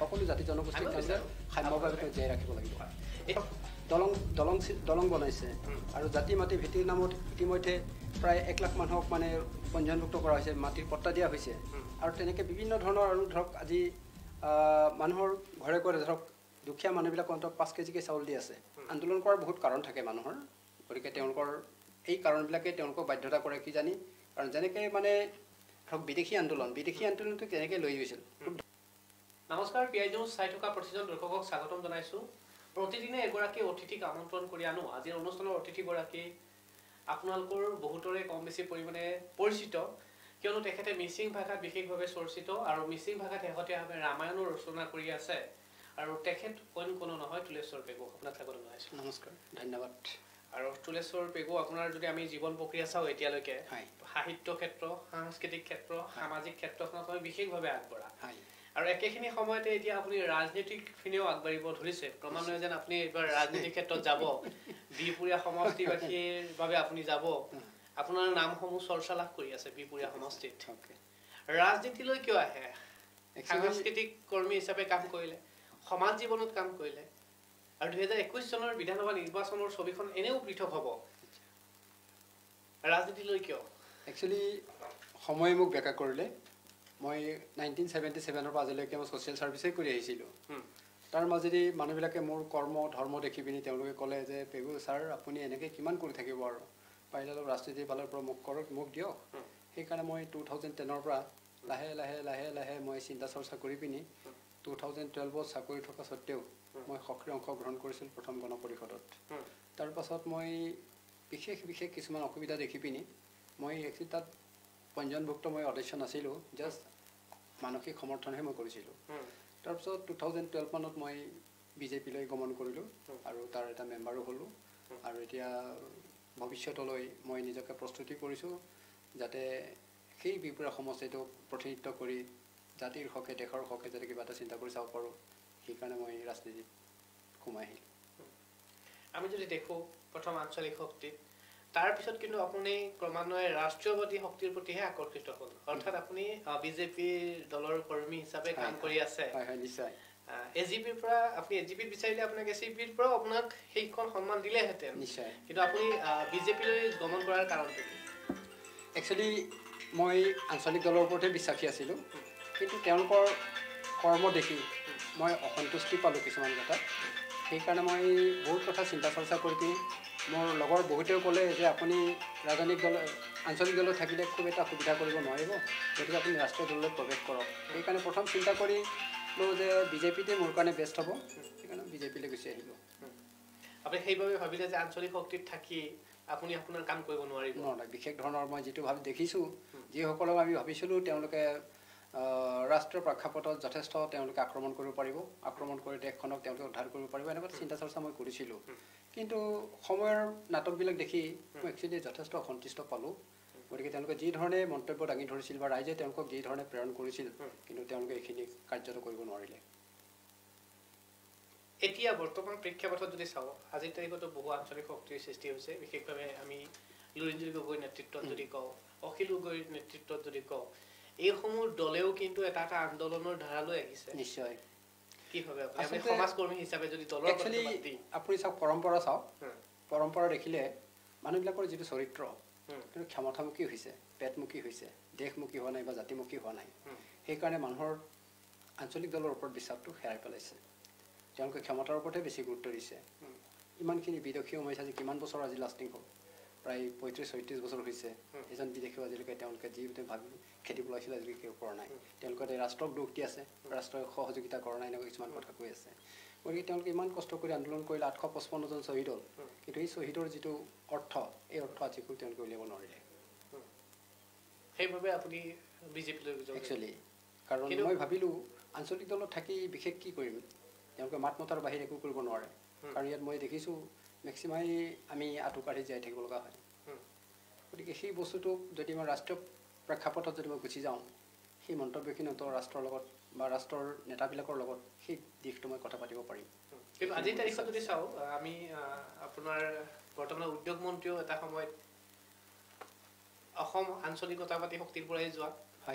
সকলো জাতি জনগোষ্ঠীক তেওঁলোকে। সাম্যভাৱে জীয়াই ৰাখিব লাগিব। দলং দলং দলং বনাইছে। আৰু জাতি মাটি ভেটিৰ নামত ইতিমধ্যে প্ৰায় এক লাখ মানুহক মানে পঞ্জীয়নভুক্ত কৰা হৈছে মাটিৰ পট্টা দিয়া হৈছে। আৰু তেনেকৈ বিভিন্ন ধৰণৰ আৰু ধৰক আজি মানুহৰ ঘৰে ঘৰে ধৰক দুখীয়া মানুহবিলাক অন্তত পাঁচ কেজিকৈ চাউল দি আছে। আন্দোলন কৰাৰ বহুত কাৰণ থাকে মানুহৰ গতিকে তেওঁলোকৰ এই কাৰণবিলাকে তেওঁলোকক বাধ্যতা কৰে কি জানি? কাৰণ যেনেকৈ মানে ধৰক বিদেশী আন্দোলন বিদেশী আন্দোলনটো কেনেকৈ লৈ গৈছিল? নমস্কাৰ পি আই নিউজ চাই থকা প্ৰতিজন দৰ্শকক স্বাগতম জনাইছোঁ। প্ৰতিদিনে এগৰাকী অতিথিক আমন্ত্ৰণ কৰি আনো। আজিৰ অনুষ্ঠানৰ অতিথিগৰাকী আপোনালোকৰ বহুতৰে কম বেছি পৰিমাণে পৰিচিত। কিয়নো তেখেতে মিচিং ভাষাত বিশেষভাৱে চৰ্চিত আৰু মিচিং ভাষাত শেহতীয়াভাৱে ৰামায়ণো ৰচনা কৰি আছে। আৰু তেখেত অইন কোনো নহয় তুলেশ্বৰ পেগু। আপোনাক স্বাগতম জনাইছোঁ। নমস্কাৰ ধন্যবাদ। আৰু তুলেশ্বৰ পেগু আপোনাৰ যদি আমি জীৱন প্ৰক্ৰিয়া চাওঁ এতিয়ালৈকে সাহিত্য ক্ষেত্ৰ সাংস্কৃতিক ক্ষেত্ৰ সামাজিক ক্ষেত্ৰখনত আমি বিশেষভাৱে আগবঢ়া। হয়। আৰু একেখিনি সময়তে এতিয়া আপুনি ৰাজনীতিক পিনেও আগবাঢ়িব ধৰিছে। ক্ৰমান্বয়ে যেন আপুনি এইবাৰ ৰাজনীতিৰ ক্ষেত্ৰত যাব বিহপুৰীয়া সমষ্টিবাসীৰ বাবে আপুনি যাব। আপোনাৰ নামসমূহ চৰ্চা লাভ কৰি আছে বিহপুৰীয়া সমষ্টিত। ৰাজনীতিলৈ কিয় আহে? সাংস্কৃতিক কৰ্মী হিচাপে কাম কৰিলে সমাজ জীৱনত কাম কৰিলে আৰু দুহেজাৰ একৈছ চনৰ বিধানসভা নিৰ্বাচনৰ ছবিখন এনেও পৃথক হ'ব। ৰাজনীতিলৈ কিয়? একচুৱেলি সময়ে মোক বেকা কৰিলে। মই নাইনটিন ছেভেণ্টি ছেভেনৰ পৰা আজিলৈকে মই ছ'চিয়েল ছাৰ্ভিচেই কৰি আহিছিলোঁ। তাৰ মাজেদি মানুহবিলাকে মোৰ কৰ্ম ধৰ্ম দেখি পিনি তেওঁলোকে ক'লে যে পেগু ছাৰ আপুনি এনেকৈ কিমান কৰি থাকিব আৰু? পাৰিলে অলপ ৰাজনীতিৰ ফালৰ পৰা মোক কৰক মোক দিয়ক। সেইকাৰণে মই টু থাউজেণ্ড টেনৰ পৰা লাহে লাহে লাহে লাহে মই চিন্তা চৰ্চা কৰি পিনি টু থাউজেণ্ড টুৱেলভত চাকৰি থকা স্বত্তেও মই সক্ৰিয় অংশগ্ৰহণ কৰিছিলোঁ প্ৰথম গণ পৰিষদত তাৰপাছত মই বিশেষ বিশেষ কিছুমান অসুবিধা দেখি পিনি মই একচুৱেলি তাত পঞ্জীয়নভুক্ত মই সদস্য নাছিলোঁ জাষ্ট মানসিক সমৰ্থনহে মই কৰিছিলোঁ। তাৰপিছত টু থাউজেণ্ড টুৱেলভ মানত মই বিজেপিলৈ গমন কৰিলোঁ। আৰু তাৰ এটা মেম্বাৰো হ'লোঁ। আৰু এতিয়া ভৱিষ্যতলৈ মই নিজকে প্ৰস্তুতি কৰিছোঁ যাতে সেই বিপুৰা সমষ্টিটোক প্ৰতিনিধিত্ব কৰি জাতিৰ হকে দেশৰ হকে যাতে কিবা এটা চিন্তা কৰি চাব পাৰোঁ সেইকাৰণে মই ৰাজনীতিত সোমাই আহিলোঁ। আমি যদি দেখোঁ প্ৰথম আঞ্চলিক শক্তিত তাৰপিছত কিন্তু আপুনি ক্ৰমান্বয়ে ৰাষ্ট্ৰীয়বাদী শক্তিৰ প্ৰতিহে আকৰ্ষিত হ'ল। অৰ্থাৎ আপুনি বিজেপিৰ দলৰ কৰ্মী হিচাপে কাম কৰি আছে। হয় হয় নিশ্চয়। এ জি পিৰ পৰা আপুনি এ জি পিত বিচাৰিলে আপোনাক এ জি পিৰ পৰাও আপোনাক সেইখন সন্মান দিলেহেঁতেন। নিশ্চয়। কিন্তু আপুনি বিজেপিলৈ গমন কৰাৰ কাৰণটো কি? একচুৱেলি মই আঞ্চলিক দলৰ ওপৰতে বিশ্বাসী আছিলোঁ। কিন্তু তেওঁলোকৰ কৰ্ম দেখি মই অসন্তুষ্টি পালোঁ কিছুমান কথাত। সেইকাৰণে মই বহুত কথা চিন্তা চৰ্চা কৰি পিনি মোৰ লগৰ বহুতেও ক'লে যে আপুনি ৰাজনৈতিক দল আঞ্চলিক দলত থাকিলে খুব এটা সুবিধা কৰিব নোৱাৰিব। গতিকে আপুনি ৰাষ্ট্ৰীয় দললৈ প্ৰৱেশ কৰক। সেইকাৰণে প্ৰথম চিন্তা কৰিলোঁ যে বিজেপিতে মোৰ কাৰণে বেষ্ট হ'ব। সেইকাৰণে বিজেপিলৈ গুচি আহিলোঁ। আপুনি সেইবাবে ভাবিলে যে আঞ্চলিক শক্তিত থাকি আপুনি আপোনাৰ কাম কৰিব নোৱাৰিব। নহয় বিশেষ ধৰণৰ মই যিটো ভাবি দেখিছোঁ যিসকলক আমি ভাবিছিলোঁ তেওঁলোকে ৰাষ্ট্ৰীয় প্ৰেক্ষাপটত যথেষ্ট তেওঁলোকে আক্ৰমণ কৰিব পাৰিব আক্ৰমণ কৰি দেশখনক তেওঁলোকে উদ্ধাৰ কৰিব পাৰিব এনেকুৱা চিন্তা চৰ্চা মই কৰিছিলোঁ। কিন্তু সময়ৰ নাটকবিলাক দেখি মই একচুৱেলি যথেষ্ট অসন্তুষ্ট পালোঁ। গতিকে তেওঁলোকে যি ধৰণে মন্তব্য দাঙি ধৰিছিল বা ৰাইজে তেওঁলোকক যি ধৰণে প্ৰেৰণ কৰিছিল কিন্তু তেওঁলোকে এইখিনি কাৰ্যত কৰিব নোৱাৰিলে। এতিয়া বৰ্তমান প্ৰেক্ষাপটত যদি চাওঁ আজিৰ তাৰিখতো বহু আঞ্চলিক শক্তিৰ সৃষ্টি হৈছে। বিশেষভাৱে আমি লুৰিণজুৰি গগৈৰ নেতৃত্বত যদি কওঁ অখিল গগৈৰ নেতৃত্বত যদি কওঁ এইসমূহ দলেও কিন্তু এটা এটা আন্দোলনৰ ধাৰালৈ আহিছে। নিশ্চয়। আপুনি? চাওক পৰম্পৰা চাওক। পৰম্পৰা দেখিলে মানুহবিলাকৰ যিটো চৰিত্ৰ কিন্তু ক্ষমতামুখী হৈছে পেটমুখী হৈছে দেশমুখী হোৱা নাই বা জাতিমুখী হোৱা নাই। সেইকাৰণে মানুহৰ আঞ্চলিক দলৰ ওপৰত বিশ্বাসটো হেৰাই পেলাইছে। তেওঁলোকে ক্ষমতাৰ ওপৰতহে বেছি গুৰুত্ব দিছে। ইমানখিনি বিদেশী সোমাইছে আজি কিমান বছৰ আজি লাষ্টিং হ'ল প্ৰায় পঁয়ত্ৰিছ ছয়ত্ৰিছ বছৰ হৈছে। এজন বিদেশীও আজিলৈকে তেওঁলোকে যি ভাবি খেদিব লাগিছিল আজিলৈকে কৰা নাই। তেওঁলোকে ৰাষ্ট্ৰক দোষ দি আছে ৰাষ্ট্ৰই সহযোগিতা কৰা নাই এনেকুৱা কিছুমান কথা কৈ আছে গতিকে তেওঁলোকে ইমান কষ্ট কৰি আন্দোলন কৰিলে আঠশ পঁচপন্নজন শ্বহীদ হ'ল। কিন্তু এই শ্বহীদৰ যিটো অৰ্থ এই অৰ্থ আজিকো তেওঁলোকে উলিয়াব নোৱাৰিলে সেইবাবে আপুনি বিজেপিলৈ। একচুৱেলি কাৰণ মই ভাবিলোঁ আঞ্চলিক দলত থাকি বিশেষ কি কৰিম তেওঁলোকে মাত মতাৰ বাহিৰে একো কৰিব নোৱাৰে। কাৰণ ইয়াত মই দেখিছোঁ মেক্সিমাই আমি আঁঠু কাঢ়ি জীয়াই থাকিব লগা হয়। গতিকে সেই বস্তুটোক যদি মই ৰাষ্ট্ৰীয় প্ৰেক্ষাপটত যদি মই গুচি যাওঁ সেই মন্তব্যখিনিতো ৰাষ্ট্ৰৰ লগত বা ৰাষ্ট্ৰৰ নেতাবিলাকৰ লগত সেই দিশটো মই কথা পাতিব পাৰিম। কিন্তু আজিৰ তাৰিখত যদি চাওঁ আমি আপোনাৰ বৰ্তমানৰ উদ্যোগ মন্ত্ৰীও এটা সময়ত অসম আঞ্চলিকতাবাদী শক্তিৰ পৰাই যোৱা।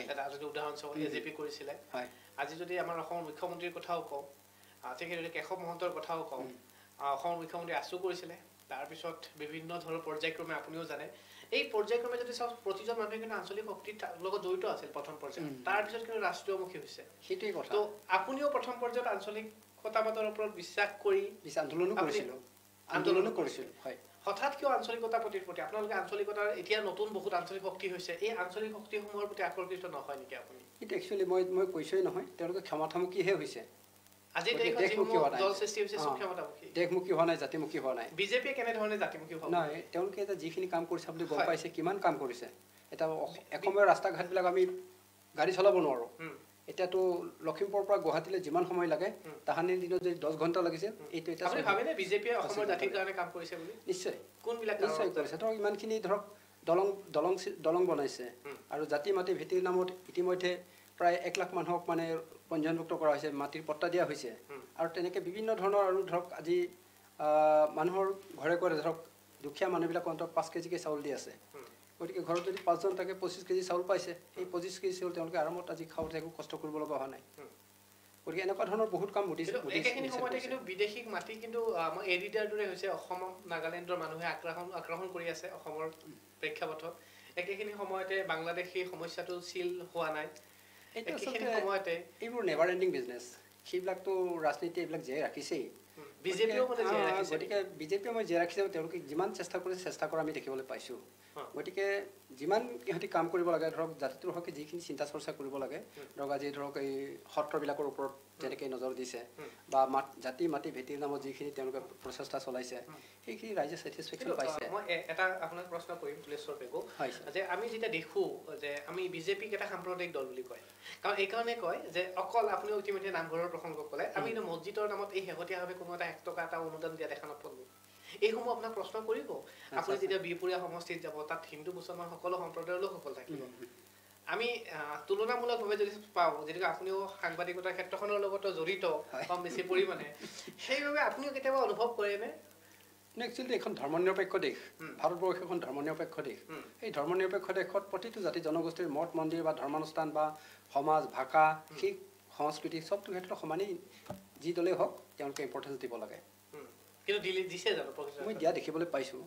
এটা যদি উদাহৰণ চাওঁ এ জে পি কৰিছিলে। আজি যদি আমাৰ অসমৰ মুখ্যমন্ত্ৰীৰ কথাও কওঁ ঠিক সেইদৰে কেশৱ মহন্তৰ কথাও কওঁ অসমৰ মুখ্যমন্ত্ৰী আছু কৰিছিলে। তাৰপিছত বিভিন্ন ধৰণৰ পৰ্যায়ক্ৰমে আপুনিও জানে। এই পৰ্যায়ক্ৰমে যদি চাওঁ প্ৰতিজন মানুহে কিন্তু আঞ্চলিক শক্তিৰ লগত জড়িত আছিল প্ৰথম পৰ্যায়ত। তাৰপিছত কিন্তু ৰাষ্ট্ৰীয়মুখী হৈছে। সেইটোৱেই কথা। ত' আপুনিও প্ৰথম পৰ্যায়ত আঞ্চলিকতাবাদৰ ওপৰত বিশ্বাস কৰি আন্দোলনো কৰিছিলোঁ। আন্দোলনো কৰিছিলোঁ। হয়। হঠাৎ কিয় আঞ্চলিকতা প্ৰতিৰ প্ৰতি আপোনালোকে আঞ্চলিকতাৰ এতিয়া নতুন বহুত আঞ্চলিক শক্তি হৈছে এই আঞ্চলিক শক্তিসমূহৰ প্ৰতি আকৰ্ষিত নহয় নেকি আপুনি? কিন্তু একচুৱেলি মই মই কৈছোৱেই নহয় তেওঁলোকে ক্ষমতামুখীহে হৈছে। আজিৰ গতিকে তাৰিখত দেশমুখী যিসমূহ হোৱা নাই। দল সৃষ্টি হৈছে চব অ। ক্ষমতামুখী দেশমুখী হোৱা নাই জাতিমুখী হোৱা নাই বিজেপিয়ে কেনেধৰণে জাতিমুখী নাই তেওঁলোকে এতিয়া যিখিনি কাম কৰিছে আপুনি গম। পাইছে কিমান কাম কৰিছে এতিয়া এসময়ৰ ৰাস্তা ঘাটবিলাক আমি গাড়ী চলাব নোৱাৰোঁ এতিয়াতো লখিমপুৰৰ পৰা গুৱাহাটীলৈ যিমান সময় লাগে। তাহানিৰ দিনত যদি দহ ঘণ্টা লাগিছিল। এইটো এতিয়া নিশ্চয় নিশ্চয়? কৰিছে ধৰক ইমানখিনি ধৰক দলং দলং দলং বনাইছে। আৰু জাতি মাটি ভেটিৰ নামত ইতিমধ্যে প্ৰায় এক লাখ মানুহক মানে পঞ্জীয়নভুক্ত কৰা হৈছে মাটিৰ পট্টা দিয়া হৈছে। আৰু তেনেকৈ বিভিন্ন ধৰণৰ আৰু ধৰক আজি মানুহৰ ঘৰে ঘৰে ধৰক দুখীয়া মানুহবিলাকক অন্তত পাঁচ কেজিকৈ চাউল দি আছে। গতিকে ঘৰত যদি পাঁচজন থাকে পঁচিছ কেজি চাউল পাইছে। সেই পঁচিছ কেজি চাউল তেওঁলোকে আৰামত আজি খাওঁতে একো কষ্ট কৰিব লগা হোৱা নাই। গতিকে এনেকুৱা ধৰণৰ বহুত কাম মোদী কিন্তু একেখিনি সময়তে বিদেশী মাটি কিন্তু আমাৰ দিয়াৰ দৰে হৈছে অসম নাগালেণ্ডৰ মানুহে আক্ৰমণ আক্ৰমণ কৰি আছে অসমৰ প্ৰেক্ষাপটত। একেখিনি সময়তে বাংলাদেশী সমস্যাটো চিল হোৱা নাই। এইটো আচলতে এইবোৰ নেভাৰ এণ্ডিং বিজনেছ সেইবিলাকতো ৰাজনীতি এইবিলাক জীয়াই ৰাখিছেই বিজেপিও মানে জীয়াই গতিকে- বিজেপিয়ে মই জীয়াই ৰাখিছে তেওঁলোকে যিমান চেষ্টা কৰিছে চেষ্টা কৰা আমি দেখিবলৈ পাইছোঁ। গতিকে যিমান সিহঁতি কাম কৰিব লাগে ধৰক জাতিটোৰ হকে যিখিনি চিন্তা চৰ্চা কৰিব লাগে। ধৰক আজি ধৰক এই সত্ৰবিলাকৰ ওপৰত যেনেকৈ নজৰ দিছে। বা মাত জাতি মাটি ভেটিৰ নামত যিখিনি তেওঁলোকে প্ৰচেষ্টা চলাইছে। সেইখিনি ৰাইজে ছেটিছফেকশ্যন পাইছে মই এটা আপোনাক প্ৰশ্ন কৰিম তুলেশ্বৰ পেগু। যে আমি যেতিয়া দেখো যে আমি বিজেপিক এটা সাম্প্ৰদায়িক দল বুলি কয় কাৰণ এইকাৰণে কয় যে অকল আপুনি ইতিমধ্যে নামঘৰৰ প্ৰসংগ ক'লে আমি মছজিদৰ নামত এই শেহতীয়াভাৱে কোনো এটা এক টকা এটা অনুদান দিয়া দেখা নাপালো এইসমূহ আপোনাক প্ৰশ্ন কৰিব আপুনি। যেতিয়া বিহপুৰীয়া সমষ্টিত যাব তাত হিন্দু মুছলমান সকলো সম্প্ৰদায়ৰ লোকসকল থাকিব। আমি তুলনামূলকভাৱে যদি পাওঁ যিহেতু আপুনিও সাংবাদিকতাৰ ক্ষেত্ৰখনৰ লগতো জড়িত। কম বেছি পৰিমাণে সেইবাবে আপুনিও কেতিয়াবা অনুভৱ কৰেনে একচুৱেলি এইখন ধৰ্মনিৰপেক্ষ দেশ। ভাৰতবৰ্ষ এখন ধৰ্মনিৰপেক্ষ দেশ। এই ধৰ্মনিৰপেক্ষ দেশত প্ৰতিটো জাতি জনগোষ্ঠীৰ মঠ মন্দিৰ বা ধৰ্মানুষ্ঠান বা সমাজ ভাষা শিখ সংস্কৃতি চবটো ক্ষেত্ৰত সমানেই যি দলেই হওক তেওঁলোকে ইম্পৰ্টেঞ্চ দিব লাগে। কিন্তু দিছে জানো মই দিয়া দেখিবলৈ পাইছোঁ।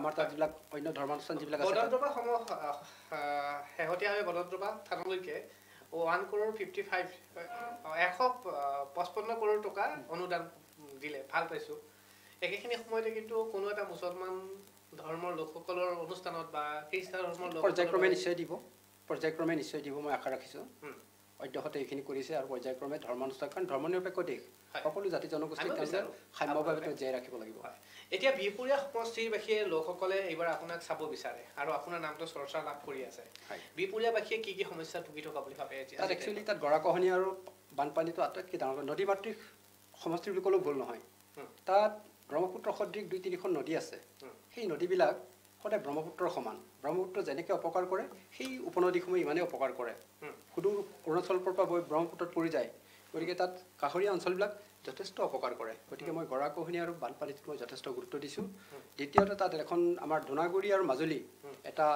আমাৰ তাত যিবিলাক অন্য ধৰ্মানুষ্ঠান যিবিলাক আছে সমূহ শেহতীয়াভাৱে বদনদ্ৰপা থানলৈকে ওৱান কৰোৰ ফিফটি ফাইভ এশ পঁচপন্ন কৰোৰ টকা অনুদান দিলে ভাল পাইছোঁ। একেখিনি সময়তে কিন্তু কোনো এটা মুছলমান ধৰ্মৰ লোকসকলৰ অনুষ্ঠানত বা খ্ৰীষ্টান ধৰ্মৰ পৰ্যায়ক্ৰমে নিশ্চয় দিব। পৰ্যায়ক্ৰমে নিশ্চয় দিব মই আশা ৰাখিছোঁ। অদ্যহতে এইখিনি কৰিছে আৰু পৰ্যায়ক্ৰমে ধৰ্মানুষ্ঠান কাৰণ ধৰ্মনিৰপেক্ষ দেশ। সকলো জাতি জনগোষ্ঠীক আমিও তেওঁলোকে বিচাৰোঁ। সাম্যভাৱে আপোনালোকে- জীয়াই ৰাখিব লাগিব। এতিয়া বিহপুৰীয়া সমষ্টিবাসীয়ে লোকসকলে এইবাৰ আপোনাক চাব বিচাৰে আৰু আপোনাৰ নামটো চৰ্চা লাভ কৰি আছে। বিহপুৰীয়াবাসীয়ে কি কি সমস্যাত ভুগি থকা বুলি ভাবে তাত একচুৱেলি তাত গৰাখহনীয়া আৰু বানপানীটো আটাইতকৈ ডাঙৰ নদী মাতৃক সমষ্টি বুলি ক'লেও ভুল নহয়। তাত ব্ৰহ্মপুত্ৰ সদৃশ দুই তিনিখন নদী আছে। সেই নদীবিলাক সদায় ব্ৰহ্মপুত্ৰৰ সমান। ব্ৰহ্মপুত্ৰ যেনেকৈ অপকাৰ কৰে সেই উপনদীসমূহে ইমানেই অপকাৰ কৰে। সুদূৰ অৰুণাচলৰ পৰা বৈ ব্ৰহ্মপুত্ৰত পৰি যায়। গতিকে তাত কাষৰীয়া অঞ্চলবিলাক যথেষ্ট অপকাৰ কৰে। গতিকে মই গৰাখহনীয়া আৰু বানপানীত মই যথেষ্ট গুৰুত্ব দিছোঁ। দ্বিতীয়তে তাত এখন আমাৰ ধূনাগুৰি আৰু মাজুলী। এটা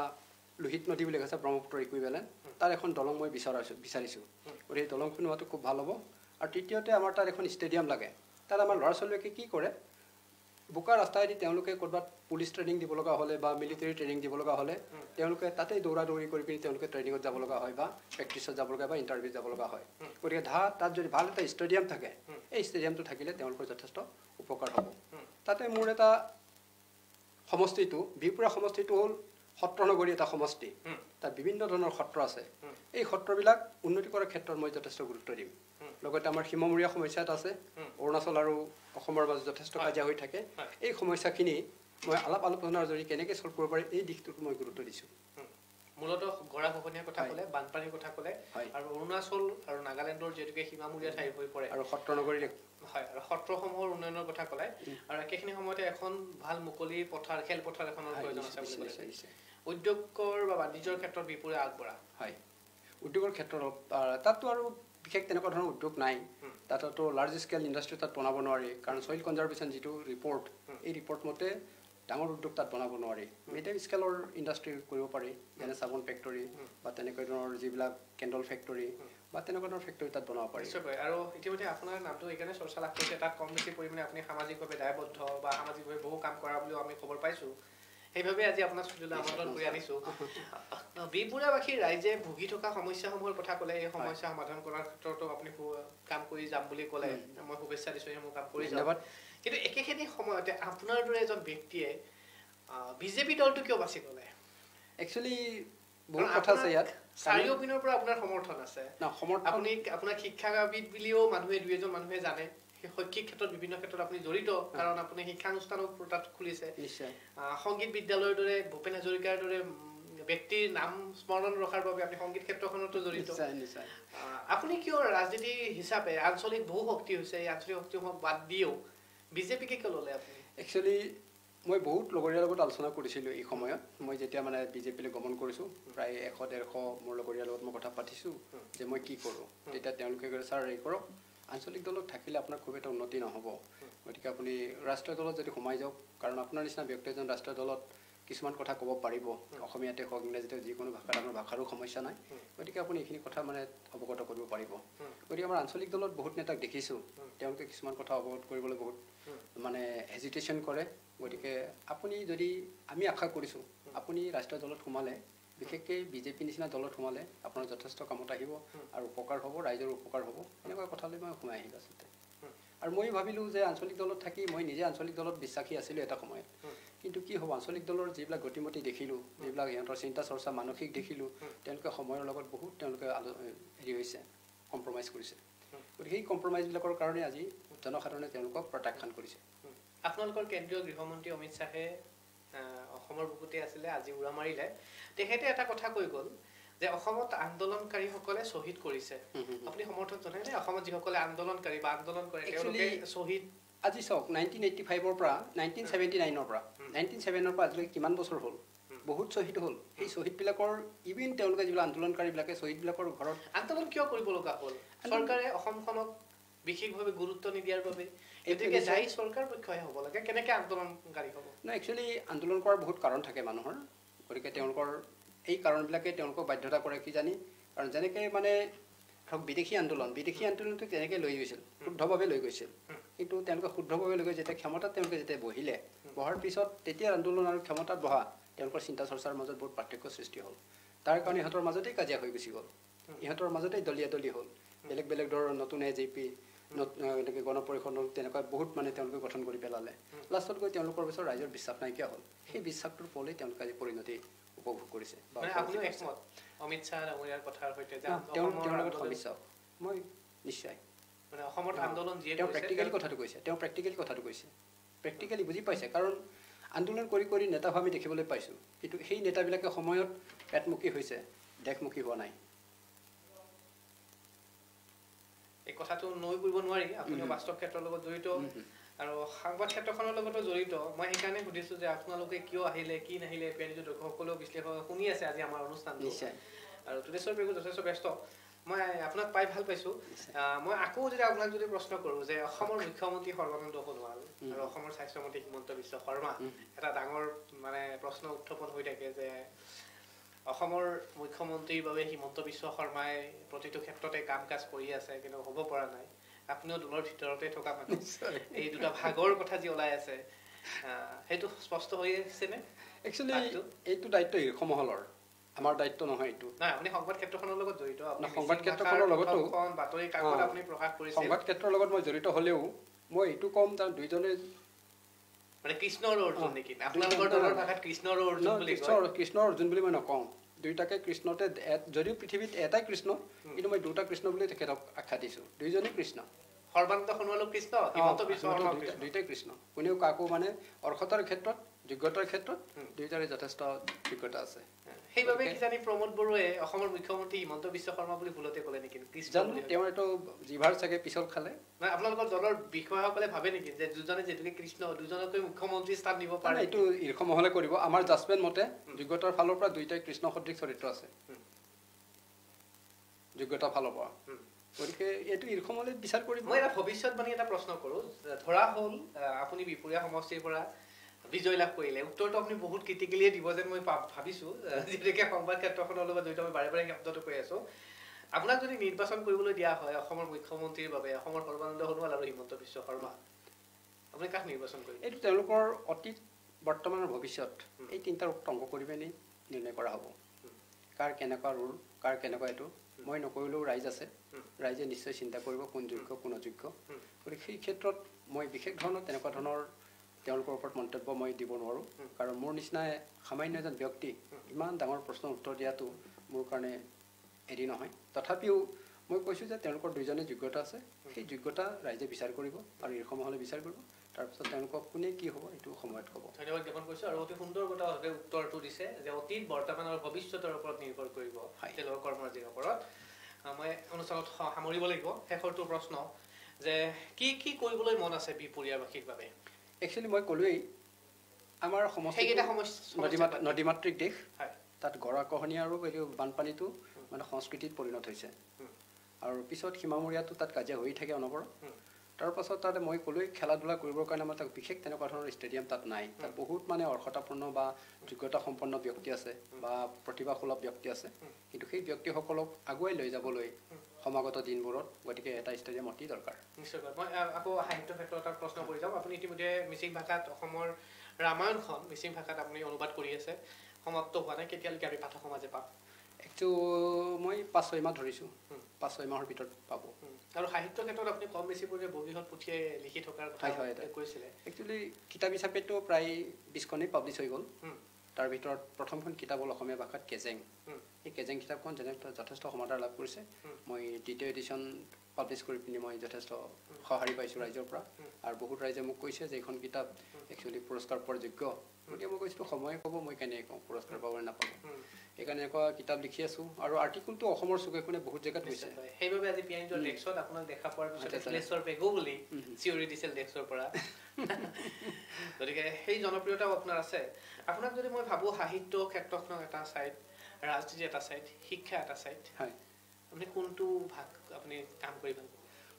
লোহিত নদী বুলি কৈছে ব্ৰহ্মপুত্ৰৰ ইকুইভেলেণ্ট তাৰ এখন দলং মই বিচাৰিছোঁ। বিচাৰিছোঁ। গতিকে দলংখন হোৱাটো খুব ভাল হ'ব। আৰু তৃতীয়তে আমাৰ তাত এখন ষ্টেডিয়াম লাগে। তাত আমাৰ ল'ৰা ছোৱালীকে কি কৰে বোকা ৰাস্তাইদি তেওঁলোকে ক'ৰবাত পুলিচ ট্ৰেইনিং দিব লগা হ'লে বা মিলিটাৰী ট্ৰেইনিং দিব লগা হ'লে। তেওঁলোকে তাতেই দৌৰা দৌৰি কৰি পিনি তেওঁলোকে ট্ৰেইনিঙত যাব লগা হয় বা প্ৰেক্টিছত যাব লগা হয় বা ইণ্টাৰভিউত যাব লগা হয়। গতিকে ধা তাত যদি ভাল এটা ষ্টেডিয়াম থাকে। এই ষ্টেডিয়ামটো থাকিলে তেওঁলোকৰ যথেষ্ট উপকাৰ হ'ব। তাতে মোৰ এটা সমষ্টিটো বিহপুৰীয়া সমষ্টিটো হ'ল সত্ৰ নগৰী এটা সমষ্টি। তাত বিভিন্ন ধৰণৰ সত্ৰ আছে। এই সত্ৰবিলাক উন্নতি কৰাৰ ক্ষেত্ৰত মই যথেষ্ট গুৰুত্ব দিম। লগতে আমাৰ সীমামূৰীয়া সমস্যা এটা আছে। অৰুণাচল আৰু অসমৰ মাজত যথেষ্ট। কাজিয়া হৈ থাকে। এই সমস্যাখিনি মই আলাপ আলোচনাৰ জৰিয়তে কেনেকৈ ছল্ভ কৰিব পাৰি এই দিশটোত মই গুৰুত্ব দিছোঁ মূলতঃ গৰাখহনীয়াৰ কথা হয়। ক'লে বানপানীৰ কথা ক'লে। আৰু অৰুণাচল আৰু নাগালেণ্ডৰ যিহেতুকে সীমামূৰীয়া ঠাই হৈ পৰে আৰু সত্ৰ নগৰীৰ হয় আৰু সত্ৰসমূহৰ উন্নয়নৰ কথা ক'লে। আৰু একেখিনি সময়তে এখন ভাল মুকলি পথাৰ খেলপথাৰ এখনৰ প্ৰয়োজন আছে বুলি নিশ্চয়। উদ্যোগৰ বা বাণিজ্যৰ ক্ষেত্ৰত বিপুৰে আগবঢ়া হয়। উদ্যোগৰ ক্ষেত্ৰত তাততো আৰু বিশেষ তেনেকুৱা ধৰণৰ উদ্যোগ নাই। উম। তাতো লাৰ্জ স্কেল ইণ্ডাষ্ট্ৰি তাত বনাব নোৱাৰি কাৰণ চইল কনজাৰ্ভেশ্যন যিটো ৰিপৰ্ট। এই ৰিপৰ্ট মতে ডাঙৰ উদ্যোগ তাত বনাব নোৱাৰি। মিডিয়াম স্কেলৰ ইণ্ডাষ্ট্ৰি কৰিব পাৰি যেনে চাবোন ফেক্টৰী। বা তেনেকুৱা ধৰণৰ যিবিলাক কেণ্ডল ফেক্টৰী বা তেনেকুৱা ধৰণৰ ফেক্টৰী তাত বনাব পাৰি। নিশ্চয়কৈ। আৰু ইতিমধ্যে আপোনাৰ নামটো এইকাৰণে চৰ্চা লাভ কৰিছে তাত কম বেছি পৰিমাণে আপুনি সামাজিকভাৱে দায়বদ্ধ বা সামাজিকভাৱে বহু কাম কৰা বুলিও আমি খবৰ পাইছোঁ। সেইবাবে আজি আপোনাক ষ্টুডিঅ'লৈ আমন্ত্ৰণ কৰি আনিছোঁ। বিপুৰাবাসী ৰাইজে ভুগি থকা সমস্যাসমূহৰ কথা ক'লে এই সমস্যা সমাধান কৰাৰ ক্ষেত্ৰতো আপুনি কাম কৰি যাম বুলি ক'লে মই শুভেচ্ছা দিছোঁ সেইসমূহ কাম কৰি যাম। ধন্যবাদ। কিন্তু একেখিনি সময়তে আপোনাৰ দৰে এজন ব্যক্তিয়ে বিজেপি দলটো কিয় বাছি ল'লে একচুৱেলি বহুত কথা আছে ইয়াত। চাৰিও পিনৰ পৰা আপোনাৰ সমৰ্থন আছে। আপুনি আপোনাক শিক্ষাবিদ বুলিও মানুহে দুই এজন মানুহে জানে। সেই শৈক্ষিক ক্ষেত্ৰত বিভিন্ন ক্ষেত্ৰত আপুনি জড়িত? কাৰণ আপুনি শিক্ষানুষ্ঠানো তাত খুলিছে। সংগীত বিদ্যালয়ৰ দৰে ভূপেন হাজৰিকাৰ দৰে ব্যক্তিৰ নাম স্মৰণ ৰখাৰ বাবে আপুনি সংগীত ক্ষেত্ৰখনতো জড়িত। আপুনি কিয় ৰাজনীতি হিচাপে আঞ্চলিক বহু শক্তি হৈছে এই আঞ্চলিক শক্তিসমূহ বাদ দিও বিজেপিকে কিয় ল'লে আপুনি? একচুৱেলি মই বহুত লগৰীয়াৰ লগত আলোচনা কৰিছিলোঁ এই সময়ত। মই যেতিয়া মানে বিজেপিলৈ গমন কৰিছোঁ প্ৰায় এশ ডেৰশ মোৰ লগৰীয়াৰ লগত মই কথা পাতিছোঁ যে মই কি কৰোঁ। তেতিয়া তেওঁলোকে কয় ছাৰ এই কৰক। আঞ্চলিক দলত থাকিলে আপোনাৰ খুব এটা উন্নতি নহ'ব। গতিকে আপুনি ৰাষ্ট্ৰীয় দলত যদি সোমাই যাওক কাৰণ আপোনাৰ নিচিনা ব্যক্তি এজন ৰাষ্ট্ৰীয় দলত কিছুমান কথা ক'ব পাৰিব। অসমীয়াতে হওক ইংৰাজীতে হওক, যিকোনো ভাষাত আমাৰ ভাষাৰো সমস্যা নাই। গতিকে আপুনি এইখিনি কথা মানে অৱগত কৰিব পাৰিব। গতিকে আমাৰ আঞ্চলিক দলত বহুত নেতাক দেখিছোঁ। তেওঁলোকে কিছুমান কথা অৱগত কৰিবলৈ বহুত মানে হেজিটেশ্যন কৰে। গতিকে আপুনি যদি আমি আশা কৰিছোঁ আপুনি ৰাষ্ট্ৰীয় দলত সোমালে বিশেষকৈ বিজেপি নিচিনা দলত সোমালে আপোনাৰ যথেষ্ট কামত আহিব আৰু উপকাৰ হ'ব ৰাইজৰ উপকাৰ হ'ব এনেকুৱা কথালৈ মই সোমাই আহিলোঁ আচলতে। আৰু মই ভাবিলোঁ যে আঞ্চলিক দলত থাকি মই নিজে আঞ্চলিক দলত বিশ্বাসী আছিলোঁ এটা সময়ত। কিন্তু কি হ'ব আঞ্চলিক দলৰ যিবিলাক গতিমতি দেখিলোঁ যিবিলাক সিহঁতৰ চিন্তা চৰ্চা মানসিক দেখিলোঁ তেওঁলোকে সময়ৰ লগত বহুত তেওঁলোকে আলো হেৰি হৈছে কম্প্ৰমাইজ কৰিছে। গতিকে সেই কম্প্ৰমাইজবিলাকৰ কাৰণে আজি জনসাধাৰণে তেওঁলোকক প্ৰত্যাখ্যান কৰিছে। আপোনালোকৰ কেন্দ্ৰীয় গৃহমন্ত্ৰী অমিত শ্বাহে অসমৰ বুকুতে আছিলে আজি উৰা মাৰিলে। তেখেতে এটা কথা কৈ গ'ল যে অসমত আন্দোলনকাৰীসকলে শ্বহীদ কৰিছে। আপুনি সমৰ্থন জনাইনে অসমত যিসকলে আন্দোলনকাৰী বা আন্দোলন কৰে তেওঁলোকে শ্বহীদ আজি চাওক নাইনটিন এইটটি ফাইভৰ পৰা নাইনটিন ছেভেণ্টি নাইনৰ পৰা নাইনটিন ছেভেনৰ পৰা আজিলৈকে কিমান বছৰ হ'ল? বহুত শ্বহীদ হ'ল। সেই শ্বহীদবিলাকৰ ইভিন তেওঁলোকে যিবিলাক আন্দোলনকাৰীবিলাকে শ্বহীদবিলাকৰ ঘৰত আন্দোলন কিয় কৰিব লগা হ'ল? চৰকাৰে অসমখনক বিশেষভাৱে গুৰুত্ব নিদিয়াৰ বাবে গতিকে দায়ী চৰকাৰ পক্ষই হ'ব লাগে। কেনেকে আন্দোলনকাৰী হ'ব? ন একচুৱেলি আন্দোলন কৰাৰ বহুত কাৰণ থাকে মানুহৰ। গতিকে তেওঁলোকৰ এই কাৰণবিলাকে তেওঁলোকক বাধ্যতা কৰে কি জানি? কাৰণ যেনেকৈ মানে ধৰক বিদেশী আন্দোলন বিদেশী আন্দোলনটো তেনেকৈ লৈ গৈছিল শুদ্ধভাৱে লৈ গৈছিল। কিন্তু তেওঁলোকে শুদ্ধভাৱে লৈ গৈ যেতিয়া ক্ষমতাত তেওঁলোকে যেতিয়া বহিলে বহাৰ পিছত তেতিয়া আন্দোলন আৰু ক্ষমতাত বহা তেওঁলোকৰ চিন্তা চৰ্চাৰ মাজত বহুত পাৰ্থক্য সৃষ্টি হ'ল। তাৰ কাৰণে ইহঁতৰ মাজতেই কাজিয়া হৈ গুচি গ'ল। ইহঁতৰ মাজতেই দলীয়া দলী হ'ল বেলেগ বেলেগ ধৰণৰ নতুন এ জে পি এনেকৈ গণ পৰিষদ তেনেকুৱা বহুত মানে তেওঁলোকে গঠন কৰি পেলালে। লাষ্টত গৈ তেওঁলোকৰ পিছত ৰাইজৰ বিশ্বাস নাইকিয়া হ'ল। সেই বিশ্বাসটোৰ ফলেই তেওঁলোকে আজি পৰিণতি উপভোগ কৰিছে অমিত শ্বাহ ডাঙৰীয়াৰ কথাৰ সৈতে তেওঁৰ লগত মই নিশ্চয়। অসমত আন্দোলন তেওঁ প্ৰেক্টিকেলি কথাটো কৈছে তেওঁ প্ৰেক্টিকেলি কথাটো কৈছে। প্ৰেক্টিকেলি বুজি পাইছে কাৰণ আন্দোলন কৰি কৰি নেতা হোৱা আমি দেখিবলৈ পাইছোঁ। কিন্তু সেই নেতাবিলাকে সময়ত পেটমুখী হৈছে দেশমুখী হোৱা নাই। এই কথাটো নৈ কৰিব নোৱাৰি আপুনিও উম। বাস্তৱ ক্ষেত্ৰৰ লগত জড়িত। আৰু সংবাদ ক্ষেত্ৰখনৰ লগতো জড়িত মই সেইকাৰণে সুধিছো যে আপোনালোকে কিয় আহিলে কি নাহিলে পেৰিটো দৰ্শকসকলেও বিশ্লেষণ শুনি আছে আজি আমাৰ অনুষ্ঠানটো আৰু তুলেশ্বৰ পেগু যথেষ্ট ব্যস্ত মই আপোনাক পাই ভাল পাইছোঁ মই আকৌ যদি আপোনাক যদি প্ৰশ্ন কৰোঁ যে অসমৰ মুখ্যমন্ত্ৰী সৰ্বানন্দ সোণোৱাল। আৰু অসমৰ স্বাস্থ্যমন্ত্ৰী হিমন্ত বিশ্ব শৰ্মা। এটা ডাঙৰ মানে প্ৰশ্ন উত্থাপন হৈ থাকে যে অসমৰ মুখ্যমন্ত্ৰীৰ বাবে হিমন্ত বিশ্ব শৰ্মাই প্ৰতিটো ক্ষেত্ৰতে কাম কাজ কৰি আছে কিন্তু হ'ব পৰা নাই। আপুনিও দলৰ ভিতৰতে থকা মানুহ। এই দুটা ভাগৰ কথা যি ওলাই আছে সেইটো স্পষ্ট হৈ আছেনে? একচুৱেলি? এইটো দায়িত্ব ঈৰ্ষমহলৰ আমাৰ দায়িত্ব নহয় এইটো। নাই আপুনি সংবাদ ক্ষেত্ৰখনৰ লগত জড়িত। সংবাদ ক্ষেত্ৰখনৰ লগতো- বাতৰি কাকত। আপুনি প্ৰকাশ কৰিছিল। সংবাদ ক্ষেত্ৰৰ লগত মই জড়িত হ'লেও মই এইটো ক'ম তাৰ দুইজনে মানে কৃষ্ণৰ অৰ্জুন অ, নেকি? দুইজন আপোনালোকৰ নহয়। দলৰ ভাষাত কৃষ্ণৰ অৰ্জুন ন, বুলি কৃষ্ণ অৰ্জুন বুলি মই নকওঁ। দুয়োটাকে কৃষ্ণতে যদিও পৃথিৱীত এটাই কৃষ্ণ কিন্তু মই দুটা কৃষ্ণ বুলি তেখেতক আখ্যা দিছোঁ। দুইজনেই কৃষ্ণ। সোণোৱালো কৃষ্ণ দুইটাই কৃষ্ণ। কোনেও কাকো মানে অৰ্হতাৰ ক্ষেত্ৰত যোগ্যতাৰ ক্ষেত্ৰত। দুয়োটাৰে যথেষ্ট যোগ্যতা আছে। সেইবাবে গতিকে- কিজানি প্ৰমোদ বড়োৱে অসমৰ মুখ্যমন্ত্ৰী হিমন্ত বিশ্ব শৰ্মা বুলি ভুলতে ক'লে নেকি? কৃষ্ণ তেওঁৰ এইটো জিভাৰ চাগে পিছল খালে। মানে আপোনালোকৰ দলৰ বিষয়াসকলে ভাবে নেকি যে দুজনে যিহেতুকে কৃষ্ণ দুজনকৈ মুখ্যমন্ত্ৰী স্থান দিব পাৰে এইটো ঈৰ্ষমহলে কৰিব। আমাৰ জাজমেণ্ট মতে যোগ্যতাৰ ফালৰ পৰা দুইটাই কৃষ্ণ সদৃশ চৰিত্ৰ আছে। যোগ্যতাৰ ফালৰ পৰা। গতিকে এইটো ঈৰ্ষমহলে বিচাৰ কৰিব। মই এটা ভৱিষ্যতবাণী এটা প্ৰশ্ন কৰোঁ। ধৰা হ'ল আপুনি বিপুৰীয়া সমষ্টিৰ পৰা বিজয় লাভ কৰিলে। উত্তৰটো আপুনি বহুত ক্ৰিটিকেলিয়ে দিব যেন মই ভাবিছোঁ। যিহেতুকে সংবাদ ক্ষেত্ৰখনৰ লগত জড়িত মই বাৰে বাৰে শব্দটো কৈ আছোঁ। আপোনাক যদি নিৰ্বাচন কৰিবলৈ দিয়া হয় অসমৰ মুখ্যমন্ত্ৰীৰ বাবে অসমৰ সৰ্বানন্দ সোণোৱাল আৰু হিমন্ত বিশ্ব শৰ্মা আপুনি কাক নিৰ্বাচন কৰিব? এইটো তেওঁলোকৰ অতীত বৰ্তমান আৰু ভৱিষ্যত এই তিনিটাৰ কৰি পিনি নিৰ্ণয় কৰা হ'ব। কাৰ কেনেকুৱা ৰোল কাৰ কেনেকুৱা এইটো মই নকৰিলেও ৰাইজ আছে। ৰাইজে নিশ্চয় চিন্তা কৰিব কোন যোগ্য কোন অযোগ্য। গতিকে সেই ক্ষেত্ৰত মই বিশেষ ধৰণৰ তেনেকুৱা ধৰণৰ তেওঁলোকৰ ওপৰত মন্তব্য মই দিব নোৱাৰোঁ। কাৰণ মোৰ নিচিনা সামান্য এজন ব্যক্তি ইমান ডাঙৰ প্ৰশ্নৰ উত্তৰ দিয়াটো মোৰ কাৰণে এৰি নহয়। তথাপিও মই কৈছোঁ যে তেওঁলোকৰ দুইজনে যোগ্যতা আছে। সেই যোগ্যতা ৰাইজে বিচাৰ কৰিব আৰু এই সময়লৈ বিচাৰ কৰিব। তাৰপিছত তেওঁলোকক কোনে কি হ'ব এইটো সময়ত ক'ব। ধন্যবাদ জ্ঞাপন কৰিছোঁ আৰু অতি সুন্দৰভাৱে উত্তৰটো দিছে যে অতীত বৰ্তমান আৰু ভৱিষ্যতৰ ওপৰত নিৰ্ভৰ কৰিব। তেওঁলোকৰ কৰ্মৰাজিৰ ওপৰত। মই অনুষ্ঠানত সামৰিব লাগিব। শেষৰটো প্ৰশ্ন যে কি কি কৰিবলৈ মন আছে বিহপুৰীয়াবাসীৰ বাবে? একচুৱেলি মই ক'লোৱেই আমাৰ সমস্যা নদীমাতৃক দেশ। হয়। তাত গৰাখহনীয়া আৰু এইটো বানপানীটো মানে সংস্কৃতিত পৰিণত হৈছে। আৰু পিছত সীমামূৰীয়াটো তাত কাজিয়া হৈ থাকে অনবৰত। হুম। তাৰ পাছত তাত মই ক'লোৱেই খেলা ধূলা কৰিবৰ কাৰণে আমাৰ তাত বিশেষ তেনেকুৱা ধৰণৰ ষ্টেডিয়াম তাত নাই। তাত বহুত মানে অৰ্হতাপূৰ্ণ বা যোগ্যতা সম্পন্ন ব্যক্তি আছে বা প্ৰতিভাসুলভ ব্যক্তি আছে। কিন্তু সেই ব্যক্তিসকলক আগুৱাই লৈ যাবলৈ সমাগত দিনবোৰত গতিকে এটা ষ্টেডিয়াম অতি দৰকাৰ। নিশ্চয়কৈ। মই আকৌ সাহিত্য ক্ষেত্ৰত এটা প্ৰশ্ন কৰি যাম আপুনি ইতিমধ্যে মিচিং ভাষাত অসমৰ ৰামায়ণখন মিচিং ভাষাত আপুনি অনুবাদ কৰি আছে। সমাপ্ত হোৱা নাই কেতিয়ালৈকে আমি পাঠক সমাজে পাম? একটো মই পাঁচ ছয় মাহ ধৰিছোঁ। পাঁচ ছয় মাহৰ ভিতৰত পাব। আৰু সাহিত্য ক্ষেত্ৰত আপুনি কম বেছি পৰিমাণে বগীহত পুথিয়ে লিখি থকাৰ কথা। কৈছিলে। একচুৱেলি কিতাপ হিচাপেতো প্ৰায় বিছখনেই পাব্লিছ হৈ গ'ল। তাৰ ভিতৰত প্ৰথমখন কিতাপ হ'ল অসমীয়া ভাষাত কেজেং। এই কেজেং কিতাপখন যেনে যথেষ্ট সমাদৰ লাভ কৰিছে। মই দ্বিতীয় এডিশ্যন পাব্লিছ কৰি পিনি মই যথেষ্ট সঁহাৰি পাইছোঁ ৰাইজৰ পৰা। আৰু বহুত ৰাইজে মোক কৈছে যে এইখন কিতাপ একচুৱেলি পুৰস্কাৰ পোৱাৰ যোগ্য গতিকে মই কৈছিলোঁ সময়ে ক'ব মই কেনেকৈ কওঁ পুৰস্কাৰ পাব নে নাপাব হুম, সেইকাৰণে এনেকুৱা কিতাপ লিখি আছোঁ। আৰু আৰ্টিকুলটো অসমৰ চুকে কোণে বহুত জেগাত গৈছে। সেইবাবে আজি পি এন ডেস্কত আপোনাক দেখা পোৱাৰ পিছতে ফুলেশ্বৰ পেগু বুলি চিঞৰি দিছিল ডেস্কৰ পৰা। গতিকে সেই জনপ্ৰিয়তাও আপোনাৰ আছে। আপোনাক যদি মই ভাবোঁ সাহিত্য ক্ষেত্ৰখনক এটা ছাইড ৰাজনীতি এটা ছাইড শিক্ষা এটা ছাইড হয়। আপুনি কোনটো ভাগ আপুনি কাম কৰি ভাল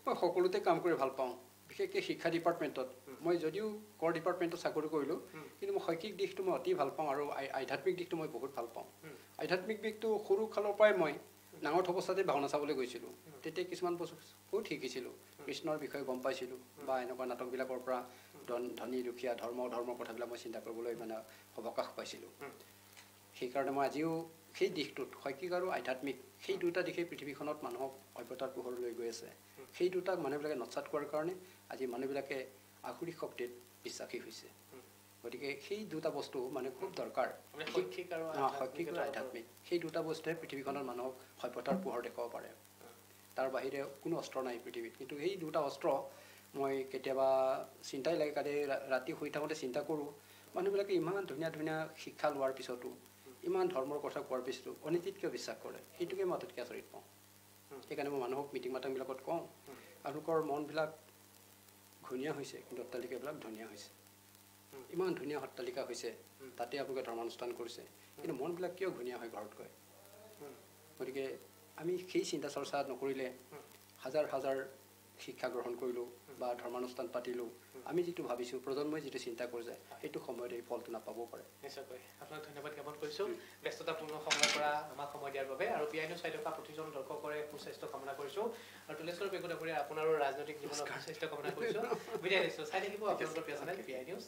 মই সকলোতে কাম কৰি ভাল পাওঁ বিশেষকৈ শিক্ষা ডিপাৰ্টমেণ্টত মই যদিও কৰ ডিপাৰ্টমেণ্টত চাকৰি কৰিলোঁ। কিন্তু মই শৈক্ষিক দিশটো মই অতি ভাল পাওঁ আৰু আধ্যাত্মিক দিশটো মই বহুত ভাল পাওঁ। আধ্যাত্মিক দিশটো সৰু কালৰ পৰাই মই ডাঙৰ অৱস্থাতে ভাওনা চাবলৈ গৈছিলোঁ। তেতিয়া কিছুমান বস্তু বহুত শিকিছিলোঁ। কৃষ্ণৰ বিষয়ে গম পাইছিলোঁ বা এনেকুৱা নাটকবিলাকৰ পৰা। ধন ধনী দুখীয়া ধৰ্ম ধৰ্মৰ কথাবিলাক মই চিন্তা কৰিবলৈ মানে অৱকাশ পাইছিলোঁ। সেইকাৰণে মই আজিও সেই দিশটোত শৈক্ষিক আৰু আধ্যাত্মিক সেই দুটা দিশেই পৃথিৱীখনত মানুহক সভ্যতাৰ পোহৰ লৈ গৈ আছে। সেই দুটাক মানুহবিলাকে নচাত কৰাৰ কাৰণে আজি মানুহবিলাকে আসুৰিক শক্তিত বিশ্বাসী হৈছে। গতিকে সেই দুটা বস্তু মানে খুব দৰকাৰ। শৈক্ষিক আৰু শৈক্ষিক আৰু আধ্যাত্মিক। সেই দুটা বস্তুৱে পৃথিৱীখনত মানুহক সভ্যতাৰ পোহৰ দেখুৱাব পাৰে। তাৰ বাহিৰে কোনো অস্ত্ৰ নাই পৃথিৱীত। কিন্তু সেই দুটা অস্ত্ৰ মই কেতিয়াবা চিন্তাই লাগে কালি ৰাতি শুই থাকোঁতে চিন্তা কৰোঁ মানুহবিলাকে ইমান ধুনীয়া ধুনীয়া শিক্ষা লোৱাৰ পিছতো ইমান ধৰ্মৰ কথা কোৱাৰ পিছতো অনীতিত কিয় বিশ্বাস কৰে সেইটোকে মই আটাইতকৈ আচৰিত পাওঁ সেইকাৰণে মই মানুহক মিটিং মাটাংবিলাকত কওঁ আপোনালোকৰ মনবিলাক ঘূণীয়া হৈছে কিন্তু অট্টালিকাবিলাক ধুনীয়া হৈছে। ইমান ধুনীয়া অট্টালিকা হৈছে। তাতে আপোনালোকে ধৰ্মানুষ্ঠান কৰিছে কিন্তু মনবিলাক কিয় ঘূণীয়া হয় ঘৰতকৈ। গতিকে আমি সেই চিন্তা চৰ্চা নকৰিলে। হাজাৰ হাজাৰ শিক্ষা গ্ৰহণ কৰিলোঁ বা ধৰ্মানুষ্ঠান পাতিলোঁ। আমি যিটো ভাবিছোঁ প্ৰজন্মই যিটো চিন্তা কৰিছে সেইটো সময়ত এই ফলটো নাপাবও পাৰে। নিশ্চয়কৈ। আপোনাক ধন্যবাদ জ্ঞাপন কৰিছোঁ। ব্যস্ততাপূৰ্ণ সময়ৰ পৰা আমাক সময় দিয়াৰ বাবে আৰু পি আই নিউজ চাই থকা প্ৰতিজন দৰ্শকৰে সুস্বাস্থ্য কামনা কৰিছোঁ। আৰু তুলেশ্বৰ বেগু ডাঙৰীয়া আপোনাৰো ৰাজনৈতিক জীৱনৰ সুস্বাস্থ্য কামনা কৰিছোঁ। বিদায় দিছোঁ। চাই থাকিব আপোনালোকৰ পি আই নিউজ